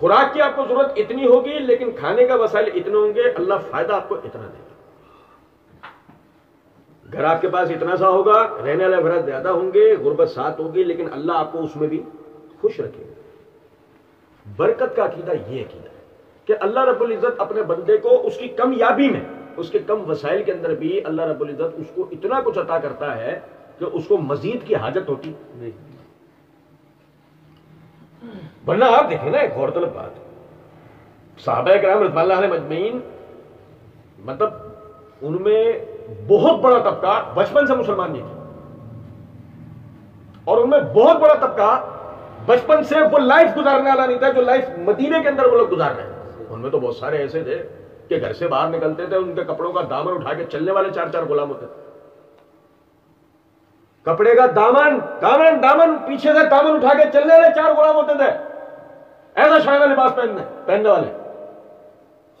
खुराक की आपको ज़रूरत इतनी होगी, लेकिन खाने का वसाइल इतने होंगे, अल्लाह फ़ायदा आपको इतना देगा। घर आपके पास इतना सा होगा, रहने वाले घर ज़्यादा होंगे, गुर्बत साथ होगी, लेकिन अल्लाह आपको उसमें भी खुश रखेगा। बरकत का अकीदा यह अकीदा है कि अल्लाह रब्बुल इज़्ज़त अपने बंदे को उसकी कमयाबी में, उसके कम वसाइल के अंदर भी अल्लाह रब्बुल इज़्ज़त उसको इतना कुछ अता करता है कि उसको मजीद की हाजत होती। नहीं। वरना आप देखें ना, एक गौरतलब बात। साहब कराम रजमाल मजमैन मतलब उनमें बहुत बड़ा तबका बचपन से मुसलमान नहीं थे। और उनमें बहुत बड़ा तबका बचपन से वो लाइफ गुजारने वाला नहीं था, जो लाइफ मदीने के अंदर वो लोग गुजार रहे हैं उनमें तो बहुत सारे ऐसे थे कि घर से बाहर निकलते थे, उनके कपड़ों का दामन उठा के चलने वाले चार चार गुलाम होते थे। कपड़े का दामन दामन दामन, पीछे से दामन उठा के चलने वाले चार गुलाम होते थे। ऐसा शायद लिबास पहनने पहनने वाले।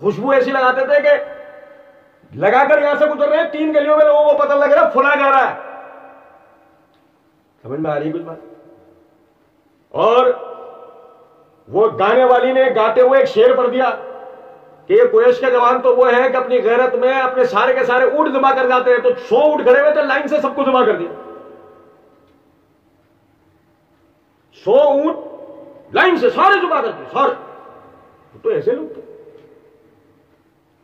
खुशबू ऐसी लगाते थे कि लगाकर यहाँ से गुजर रहे तीन गलियों में लोगों को पता लग रहा फुला जा रहा है। समझ में आ रही कुछ बात? और वो गाने वाली ने गाते हुए एक शेर पढ़ दिया कि ये कुरेश के जवान तो वो है कि अपनी गैरत में अपने सारे के सारे ऊट जमा कर जाते हैं। तो सौ ऊट खड़े हुए थे, लाइन से सबको जमा कर दिया। सौ ऊट, लाइन से सारे जमा कर सारे। तो ऐसे लोग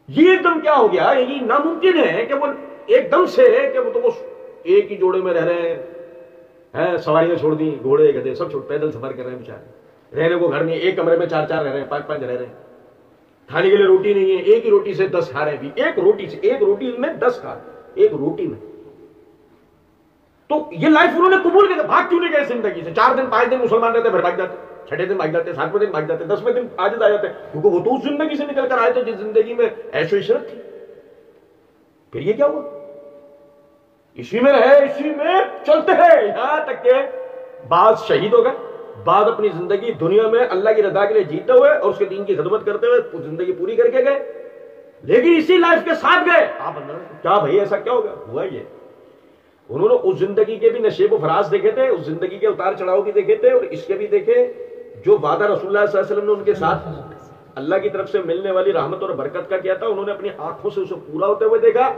ये एकदम क्या हो गया? ये नामुमकिन है कि वो एकदम से कि वो तो वो एक ही जोड़े में रह रहे हैं। हैं, सवारियाँ छोड़ दी, घोड़े, गधे, सब छोड़, पैदल सफ़र कर रहे हैं बेचारे। रहने को घर नहीं एक कमरे में चार चार रह रहे हैं, पाँच पाँच रह रहे हैं। खाने के लिए रोटी नहीं है, एक ही रोटी से दस खा रहे हैं भी एक रोटी से, एक रोटी में दस खा एक रोटी में। तो ये लाइफ उन्होंने कबूल किया भाग क्यों नहीं गए ज़िंदगी से? चार दिन, पाँच दिन मुसलमान रहते फिर भाग जाते छठे दिन भाग जाते सातवें दिन भाग जाते दसवें दिन आज आ जाते क्योंकि वो तो उस ज़िंदगी से निकल कर आए थे जिस ज़िंदगी में ऐशो इशरत थी। फिर ये क्या हुआ? इसी में रहे, इसी में चलते हैं। यहाँ तक के बाद शहीद हो गए। बाद अपनी ज़िंदगी दुनिया में अल्लाह की रजा के लिए जीते हुए और उसके दीन की खदमत करते हुए ज़िंदगी पूरी करके गए। लेकिन इसी लाइफ के साथ गए। आप अंदर क्या भाई, ऐसा क्या होगा हुआ ये। उन्होंने उस ज़िंदगी के भी नशेब फराज देखे थे, उस ज़िंदगी के उतार चढ़ाव भी देखे थे और इसके भी देखे जो वादा रसुल्ला ने उनके साथ अल्लाह की तरफ़ से मिलने वाली राहमत और बरकत का किया था, उन्होंने अपनी आँखों से उसे पूरा होते हुए देखा।